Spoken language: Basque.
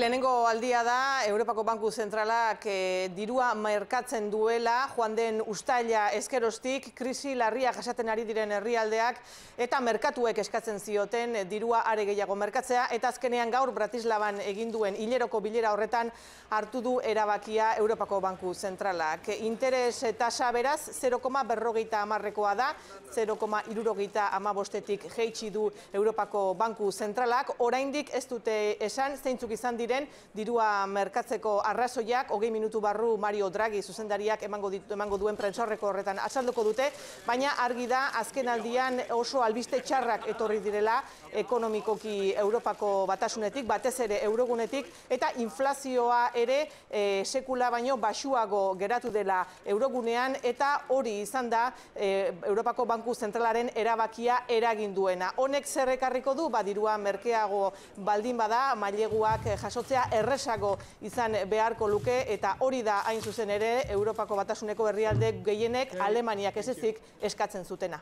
Lehenengo aldia da, Europako Banku Zentralak e, dirua merkatzen duela, joan den ustaila eskerostik, krisi larria jasaten ari diren herrialdeak, eta merkatuek eskatzen zioten e, dirua are gehiago merkatzea, eta azkenean gaur Bratislavan eginduen hileroko bilera horretan hartu du erabakia Europako Banku Zentralak. Interes tasa beraz, 0, berrogeita amarrekoa da, 0,irurogeita amabostetik geitsi du Europako Banku Zentralak, oraindik ez dute esan, zeintzuk izan dira, diren dirua merkatzeko arrazoiak, hogei minutu barru Mario Draghi zuzendariak emango, ditu, emango duen prentsorreko horretan asalduko dute, baina argi da azken aldian oso albiste txarrak etorri direla ekonomikoki Europako batasunetik, batez ere eurogunetik, eta inflazioa ere e, sekula baino basuago geratu dela eurogunean, eta hori izan da e, Europako Banku Zentralaren erabakia eragin duena. Honek zerrekarriko du, badirua merkeago baldin bada, maileguak jaso jasotzea erresago izan beharko luke eta hori da hain zuzen ere Europako batasuneko herrialde gehienek Alemaniak ez ezik eskatzen zutena.